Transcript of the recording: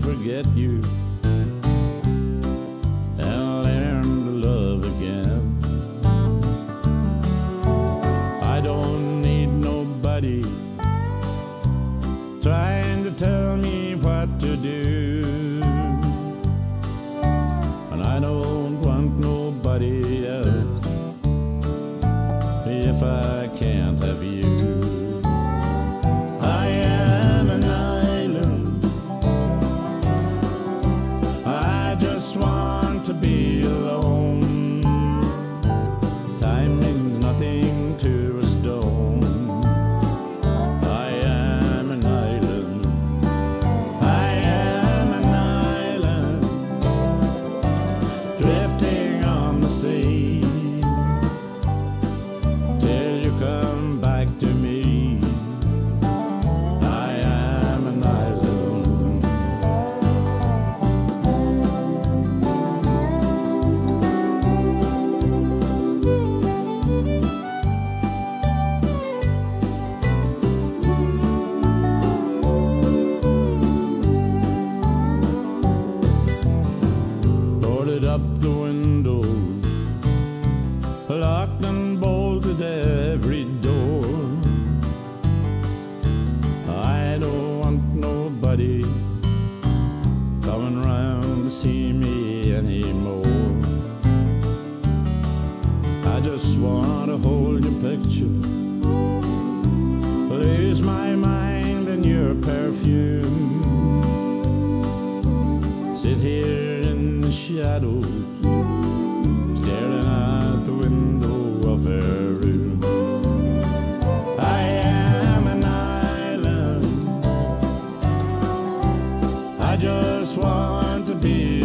forget you and learn to love again. I don't need nobody trying to tell me what to do. And I don't want nobody else if I can't have you. Boarded up the windows, locked and bolted every door. I don't want nobody coming round to see me anymore. I just want to hold your picture, lose my mind in your perfume. Shadows, staring out the window of her room. I am an island. I just want to be